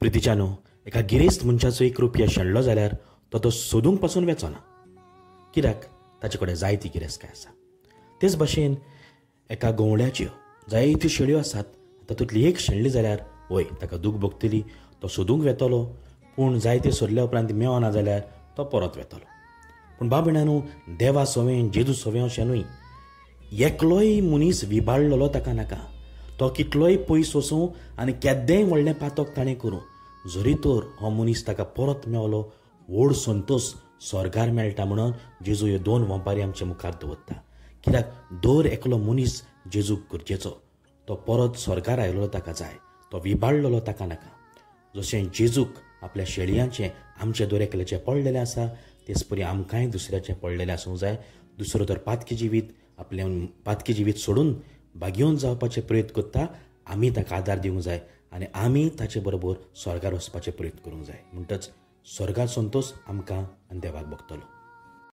प्रितीच्यानो एका गिरेस्त मनशाचो एक रुपया शेणलो जाल्यार तो तो सोदूंकपासून वेचना कित्याक? ताचे कडेन जायती गिरेस्तकाय आसा? तेच भाशेन एका गोवळ्याच्यो जायत्यो शेळयो आसात तातूंतली एक शेणली जाल्यार वय ताका दूख भोगतली तो सोदूंक वेतलो पूण जायते सोदल्या उपरांत मेवना जाल्यार तो परत वेतलो. पूण बाबणानू देवा सोवें जेजू सोवें अशें न्हय एकलोय मनीस विबाळलेलो ताका नाका. तो कितलोय पयस वचूं आनी केद्देय व्हडलें पातोक ताणें करूं. जरी तर हो मनीस ताका परत मेवलो व्हड संतोश स्वर्गार मेळटा म्हणून जेजू ह्यो दोन वंपारी आमच्या मुखार दवरता. कित्याक दर एकलो मनीस जेजूक गरजेचो. तो परत स्वर्गार आयलो ताका जाय. तो विबाळलेलो ताका नाका. जशें जेजूक आपल्या शेळयांचें आमचे दर एकल्याचें पडलेलें आसा तेच परी आमकांय दुसऱ्याचें पडलेलें आसूंक जाय. दुसरो तर पातकी जिवीत आपलें पातकी जिवीत सोडून भाग्योन जावपाचें प्रयत्न करता आमी ताका आदार दिवंक जाय आनी आमी ताचे बरोबर स्वर्गार वचपाचें प्रयत्न करूंक जाय. म्हणटच स्वर्गार संतोश आमकां आनी देवाक भोगतलो.